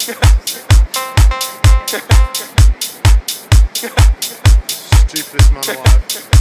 Stupidest man alive.